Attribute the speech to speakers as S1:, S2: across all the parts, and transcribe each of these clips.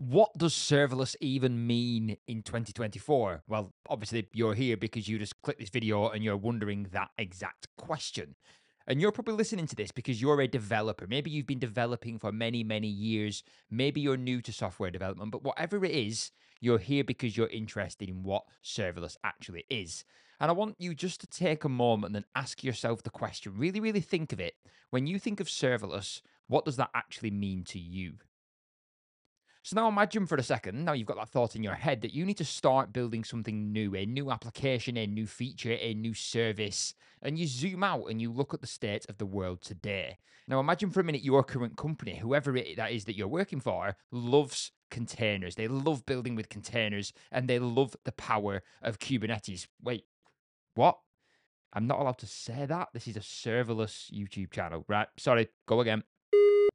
S1: What does serverless even mean in 2024? Well, obviously, you're here because you just clicked this video and you're wondering that exact question. And you're probably listening to this because you're a developer. Maybe you've been developing for many, many years. Maybe you're new to software development, but whatever it is, you're here because you're interested in what serverless actually is. And I want you just to take a moment and then ask yourself the question really, really think of it. When you think of serverless, what does that actually mean to you? So now imagine for a second, now you've got that thought in your head that you need to start building something new, a new application, a new feature, a new service, and you zoom out and you look at the state of the world today. Now imagine for a minute your current company, whoever it that is that you're working for, loves containers. They love building with containers and they love the power of Kubernetes. Wait, what? I'm not allowed to say that. This is a serverless YouTube channel, right? Sorry, go again.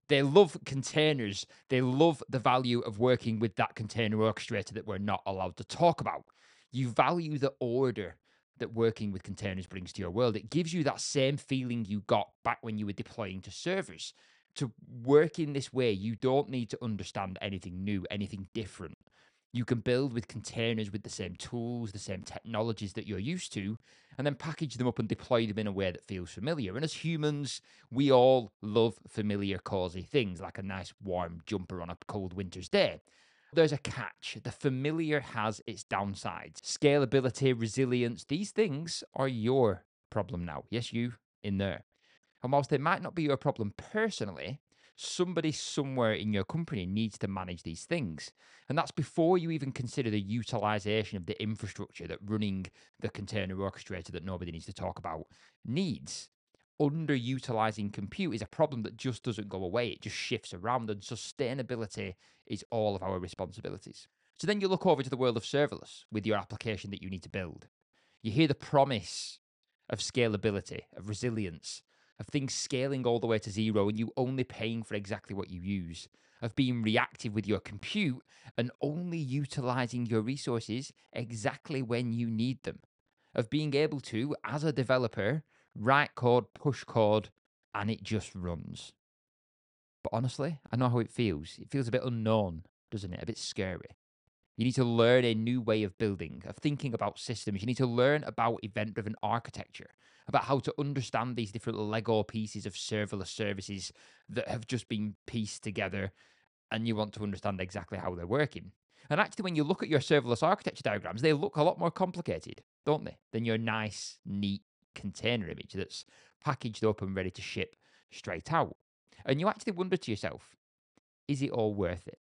S1: They love containers. They love the value of working with that container orchestrator that we're not allowed to talk about. You value the order that working with containers brings to your world. It gives you that same feeling you got back when you were deploying to servers. To work in this way, you don't need to understand anything new, anything different. You can build with containers with the same tools, the same technologies that you're used to, and then package them up and deploy them in a way that feels familiar. And as humans, we all love familiar, cozy things like a nice warm jumper on a cold winter's day. There's a catch. The familiar has its downsides. Scalability, resilience, these things are your problem now. Yes, you in there. And whilst they might not be your problem personally, somebody somewhere in your company needs to manage these things. And that's before you even consider the utilization of the infrastructure that running the container orchestrator that nobody needs to talk about needs. Underutilizing compute is a problem that just doesn't go away, it just shifts around, and sustainability is all of our responsibilities. So then you look over to the world of serverless with your application that you need to build. You hear the promise of scalability, of resilience, of things scaling all the way to zero and you only paying for exactly what you use, of being reactive with your compute and only utilizing your resources exactly when you need them, of being able to, as a developer, write code, push code, and it just runs. But honestly, I know how it feels. It feels a bit unknown, doesn't it? A bit scary. You need to learn a new way of building, of thinking about systems. You need to learn about event driven architecture, about how to understand these different Lego pieces of serverless services that have just been pieced together. And you want to understand exactly how they're working. And actually, when you look at your serverless architecture diagrams, they look a lot more complicated, don't they, than your nice, neat container image that's packaged up and ready to ship straight out. And you actually wonder to yourself, is it all worth it?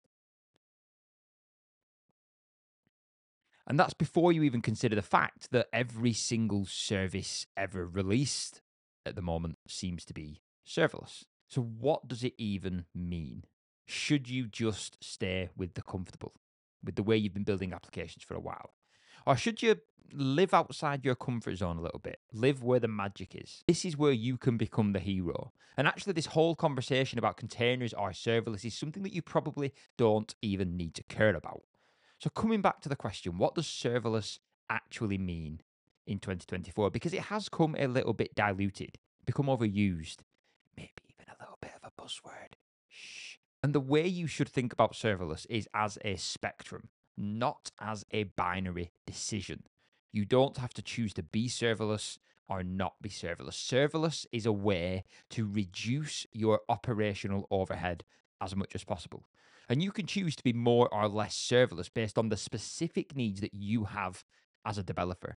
S1: And that's before you even consider the fact that every single service ever released at the moment seems to be serverless. So, what does it even mean? Should you just stay with the comfortable, with the way you've been building applications for a while? Or should you live outside your comfort zone a little bit? Live where the magic is. This is where you can become the hero. And actually, this whole conversation about containers or serverless is something that you probably don't even need to care about. So, coming back to the question, what does serverless actually mean in 2024? Because it has come a little bit diluted, become overused, maybe even a little bit of a buzzword. Shh. And the way you should think about serverless is as a spectrum, not as a binary decision. You don't have to choose to be serverless or not be serverless. Serverless is a way to reduce your operational overhead as much as possible. And you can choose to be more or less serverless based on the specific needs that you have as a developer.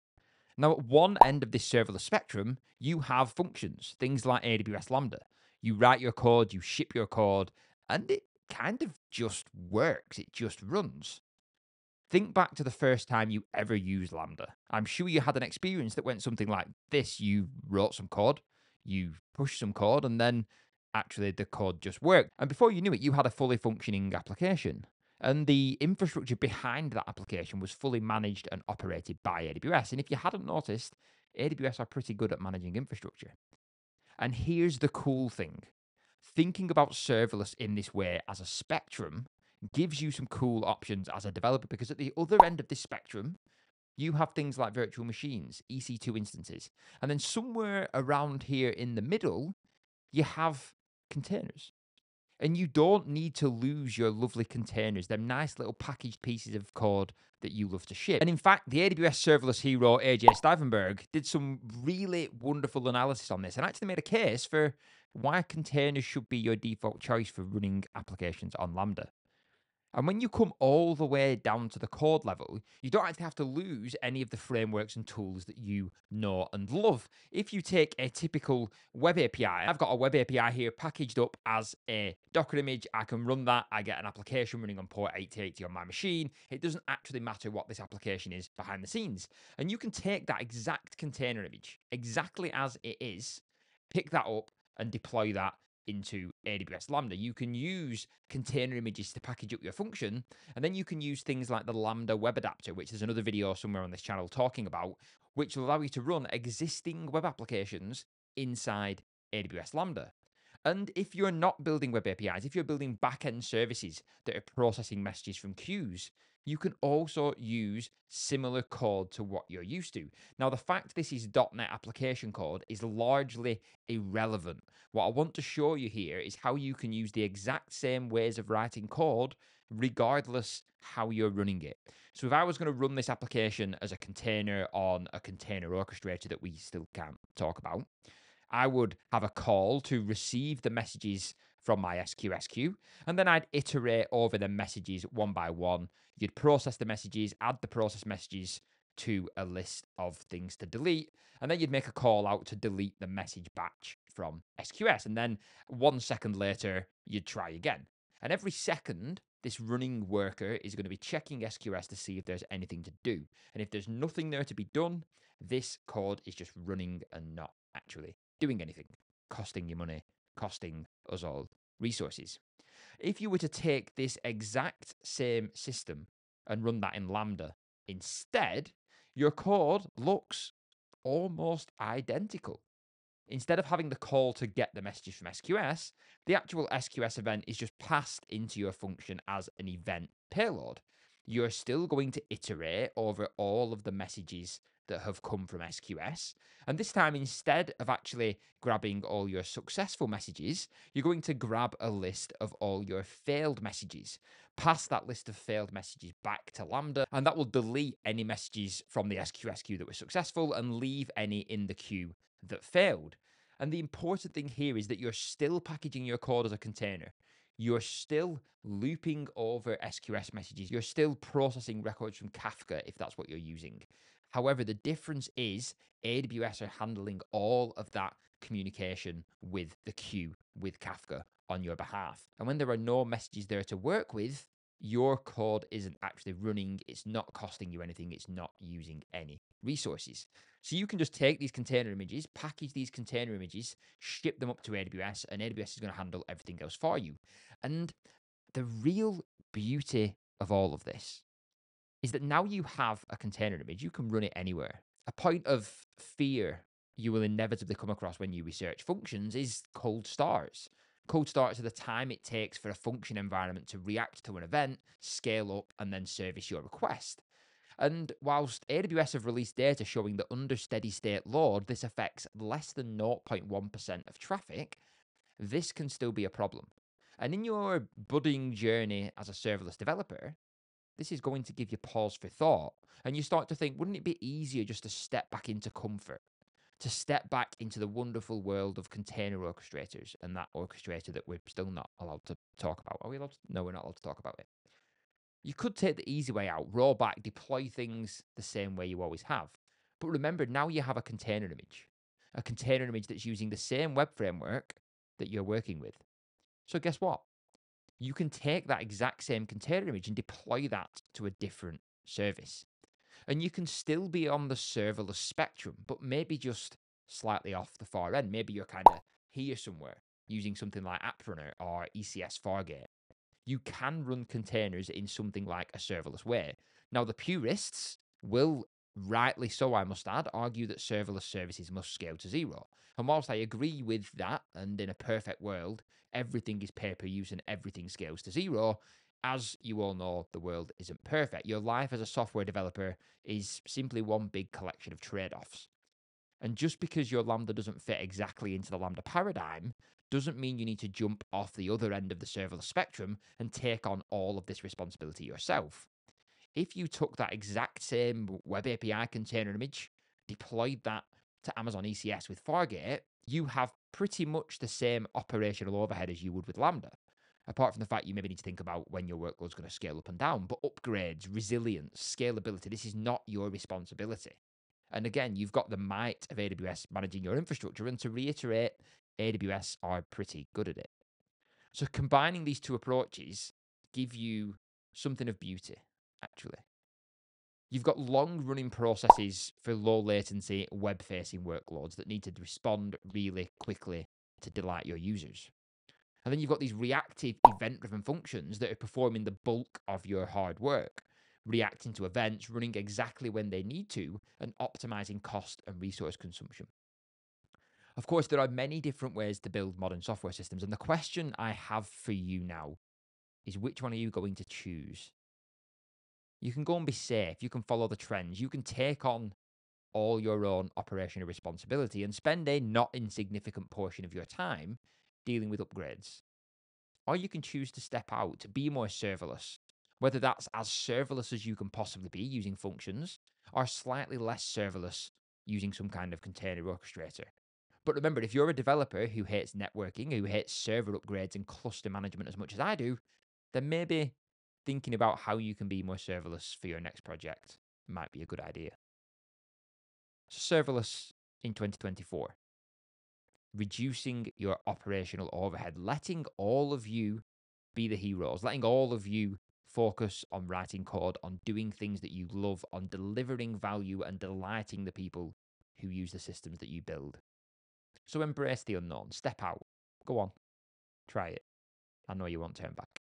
S1: Now, at one end of this serverless spectrum, you have functions, things like AWS Lambda. You write your code, you ship your code, and it kind of just works, it just runs. Think back to the first time you ever used Lambda. I'm sure you had an experience that went something like this you wrote some code, you pushed some code, and then actually the code just worked. And before you knew it, you had a fully functioning application. And the infrastructure behind that application was fully managed and operated by AWS. And if you hadn't noticed, AWS are pretty good at managing infrastructure. And here's the cool thing thinking about serverless in this way as a spectrum gives you some cool options as a developer because at the other end of this spectrum, you have things like virtual machines, EC2 instances. And then somewhere around here in the middle, you have containers. And you don't need to lose your lovely containers. They're nice little packaged pieces of code that you love to ship. And in fact, the AWS serverless hero AJ Stuyvenberg did some really wonderful analysis on this and actually made a case for why containers should be your default choice for running applications on Lambda. And when you come all the way down to the code level, you don't actually have to lose any of the frameworks and tools that you know and love. If you take a typical web API, I've got a web API here packaged up as a Docker image. I can run that. I get an application running on port 8080 on my machine. It doesn't actually matter what this application is behind the scenes. And you can take that exact container image, exactly as it is, pick that up and deploy that into AWS Lambda. You can use container images to package up your function, and then you can use things like the Lambda web adapter, which there's another video somewhere on this channel talking about, which will allow you to run existing web applications inside AWS Lambda. And if you're not building web APIs, if you're building backend services that are processing messages from queues, you can also use similar code to what you're used to. Now, the fact this is .NET application code is largely irrelevant. What I want to show you here is how you can use the exact same ways of writing code regardless how you're running it. So if I was going to run this application as a container on a container orchestrator that we still can't talk about, I would have a call to receive the messages from my SQS queue, and then I'd iterate over the messages one by one. You'd process the messages, add the process messages to a list of things to delete, and then you'd make a call out to delete the message batch from SQS. And then one second later, you'd try again. And every second, this running worker is going to be checking SQS to see if there's anything to do. And if there's nothing there to be done, this code is just running and not actually doing anything, costing you money, costing us all resources. If you were to take this exact same system and run that in Lambda instead, your code looks almost identical. Instead of having the call to get the messages from SQS, the actual SQS event is just passed into your function as an event payload. You're still going to iterate over all of the messages that have come from SQS. And this time, instead of actually grabbing all your successful messages, you're going to grab a list of all your failed messages. Pass that list of failed messages back to Lambda, and that will delete any messages from the SQS queue that were successful and leave any in the queue that failed. And the important thing here is that you're still packaging your code as a container. You're still looping over SQS messages. You're still processing records from Kafka if that's what you're using. However, the difference is AWS are handling all of that communication with the queue, with Kafka on your behalf. And when there are no messages there to work with, your code isn't actually running, it's not costing you anything, it's not using any resources. So you can just take these container images, package these container images, ship them up to AWS, and AWS is going to handle everything else for you. And the real beauty of all of this is that now you have a container image, you can run it anywhere. A point of fear you will inevitably come across when you research functions is cold starts. Cold starts are the time it takes for a function environment to react to an event, scale up, and then service your request. And whilst AWS have released data showing that under steady state load, this affects less than 0.1% of traffic, this can still be a problem. And in your budding journey as a serverless developer, this is going to give you pause for thought. And you start to think, wouldn't it be easier just to step back into comfort? To step back into the wonderful world of container orchestrators and that orchestrator that we're still not allowed to talk about. Are we allowed to? No, we're not allowed to talk about it. You could take the easy way out, roll back, deploy things the same way you always have. But remember, now you have a container image, a container image that's using the same web framework that you're working with. So, guess what? You can take that exact same container image and deploy that to a different service. And you can still be on the serverless spectrum, but maybe just slightly off the far end. Maybe you're kind of here somewhere using something like AppRunner or ECS Fargate. You can run containers in something like a serverless way. Now, the purists will, rightly so, I must add, argue that serverless services must scale to zero. And whilst I agree with that, and in a perfect world, everything is pay per use and everything scales to zero. As you all know, the world isn't perfect. Your life as a software developer is simply one big collection of trade offs. And just because your Lambda doesn't fit exactly into the Lambda paradigm doesn't mean you need to jump off the other end of the serverless spectrum and take on all of this responsibility yourself. If you took that exact same web API container image, deployed that to Amazon ECS with Fargate, you have pretty much the same operational overhead as you would with Lambda. Apart from the fact you maybe need to think about when your workload's going to scale up and down, but upgrades, resilience, scalability, this is not your responsibility. And again, you've got the might of AWS managing your infrastructure. And to reiterate, AWS are pretty good at it. So combining these two approaches give you something of beauty, actually. You've got long running processes for low latency web facing workloads that need to respond really quickly to delight your users. And then you've got these reactive event driven functions that are performing the bulk of your hard work, reacting to events, running exactly when they need to, and optimizing cost and resource consumption. Of course, there are many different ways to build modern software systems. And the question I have for you now is which one are you going to choose? You can go and be safe. You can follow the trends. You can take on all your own operational responsibility and spend a not insignificant portion of your time dealing with upgrades. Or you can choose to step out, to be more serverless, whether that's as serverless as you can possibly be using functions, or slightly less serverless using some kind of container orchestrator. But remember, if you're a developer who hates networking, who hates server upgrades and cluster management as much as I do, then maybe thinking about how you can be more serverless for your next project might be a good idea. So, serverless in 2024, reducing your operational overhead, letting all of you be the heroes, letting all of you focus on writing code, on doing things that you love, on delivering value and delighting the people who use the systems that you build. So embrace the unknown, step out, go on, try it. I know you won't turn back.